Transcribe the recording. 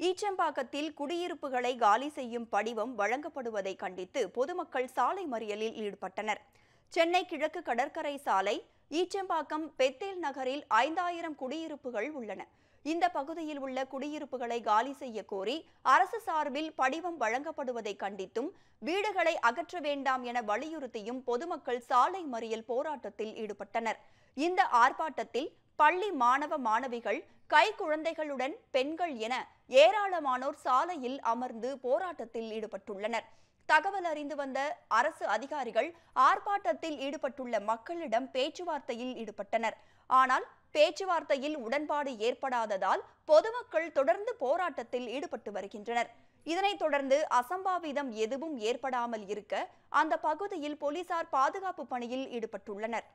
ஈச்சம்பாக்கத்தில் குடியிருப்புகளை காலி செய்யும் படிவம் வழங்கப்படுவதை கண்டித்து பொதுமக்கள் சாலை மறியலில் ஈடுபட்டனர். சென்னை கிழக்கு கடற்கரை சாலை ஈச்சம்பாக்கம் பெத்தேல் நகரில் ஐந்தாயிரம் குடியிருப்புகள் உள்ளன. இந்த பகுதியில் உள்ள குடியிருப்புகளை காலி செய்ய கோரி அரசு சார்பில் படிவம் வழங்கப்படுவதை கண்டித்தும் வீடுகளை அகற்ற வேண்டாம் என வலியுறுத்தியும் பொதுமக்கள் சாலை மறியல் போராட்டத்தில் ஈடுபட்டனர். இந்த ஆர்ப்பாட்டத்தில் பள்ளி மாணவ மாணவிகள் கை குழந்தைகளுடன் பெண்கள் என ஏராளமானோர் சாலையில் அமர்ந்து போராட்டத்தில் ஈடுபட்டுள்ளனர். தகவல் அறிந்து வந்த அரசு அதிகாரிகள் ஆர்ப்பாட்டத்தில் ஈடுபட்டுள்ள மக்களிடம் பேச்சுவார்த்தையில் ஈடுபட்டனர். ஆனால் பேச்சுவார்த்தையில் உடன்பாடு ஏற்படாததால் பொதுமக்கள் தொடர்ந்து போராட்டத்தில் ஈடுபட்டு வருகின்றனர். இதனைத் தொடர்ந்து அசம்பாவிதம் எதுவும் ஏற்படாமல் இருக்க அந்த பகுதியில் போலீசார் பாதுகாப்பு பணியில் ஈடுபட்டுள்ளனர்.